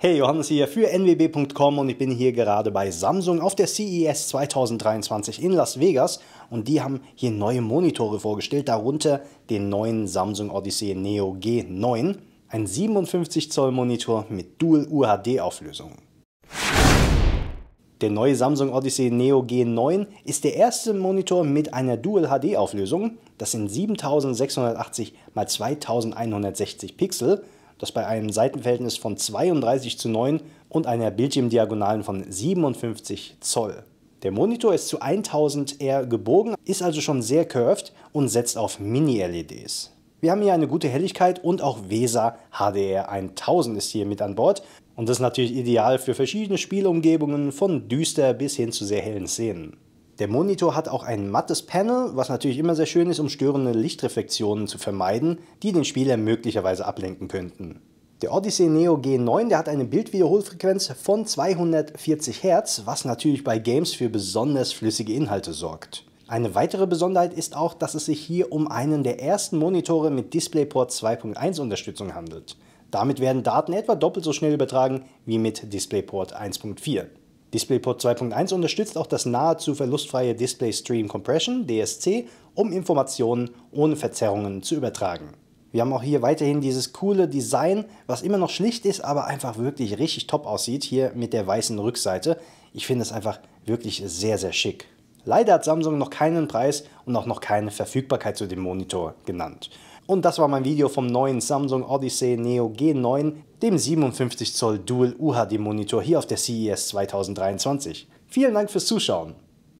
Hey, Johannes hier für nwb.com und ich bin hier gerade bei Samsung auf der CES 2023 in Las Vegas und die haben hier neue Monitore vorgestellt, darunter den neuen Samsung Odyssey Neo G9, ein 57 Zoll Monitor mit Dual UHD Auflösung. Der neue Samsung Odyssey Neo G9 ist der erste Monitor mit einer Dual HD Auflösung, das sind 7680 x 2160 Pixel das bei einem Seitenverhältnis von 32 zu 9 und einer Bildschirmdiagonalen von 57 Zoll. Der Monitor ist zu 1000 R gebogen, ist also schon sehr curved und setzt auf Mini-LEDs. Wir haben hier eine gute Helligkeit und auch VESA HDR 1000 ist hier mit an Bord. Und das ist natürlich ideal für verschiedene Spielumgebungen von düster bis hin zu sehr hellen Szenen. Der Monitor hat auch ein mattes Panel, was natürlich immer sehr schön ist, um störende Lichtreflexionen zu vermeiden, die den Spieler möglicherweise ablenken könnten. Der Odyssey Neo G9 der hat eine Bildwiederholfrequenz von 240 Hz, was natürlich bei Games für besonders flüssige Inhalte sorgt. Eine weitere Besonderheit ist auch, dass es sich hier um einen der ersten Monitore mit DisplayPort 2.1 Unterstützung handelt. Damit werden Daten etwa doppelt so schnell übertragen wie mit DisplayPort 1.4. DisplayPort 2.1 unterstützt auch das nahezu verlustfreie Display Stream Compression DSC, um Informationen ohne Verzerrungen zu übertragen. Wir haben auch hier weiterhin dieses coole Design, was immer noch schlicht ist, aber einfach wirklich richtig top aussieht, hier mit der weißen Rückseite. Ich finde es einfach wirklich sehr, sehr schick. Leider hat Samsung noch keinen Preis und auch noch keine Verfügbarkeit zu dem Monitor genannt. Und das war mein Video vom neuen Samsung Odyssey Neo G9, dem 57 Zoll Dual UHD Monitor hier auf der CES 2023. Vielen Dank fürs Zuschauen.